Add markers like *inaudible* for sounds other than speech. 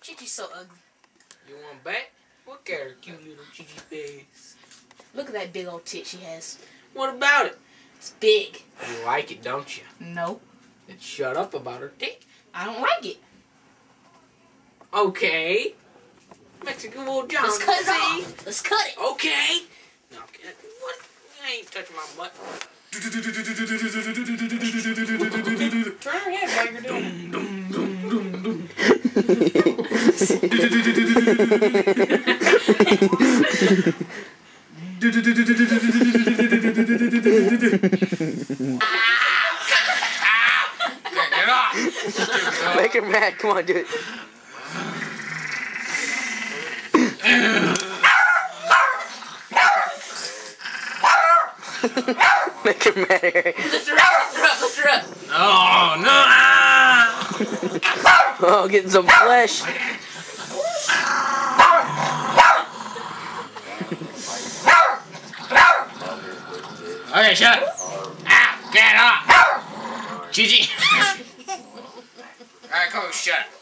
Chichi's so ugly. You want back? Look at her cute little Chichi face. Look at that big old tit she has. What about it? It's big. You like it, don't you? No, Then shut up about her tit. I don't like it. Okay. Mexican Will John. Let's cut it off. Let's cut it. Okay. No, okay. What? I ain't touching my butt. Turn her head while you're doing it. Get off. Make her mad. Come on, do it. Make her mad, Lift her up, lift her up, lift her up. Oh, no. *laughs* Oh, *laughs* getting some flesh. Okay, shut up. Ah, get up. Gigi. *laughs* Alright, come on, shut up.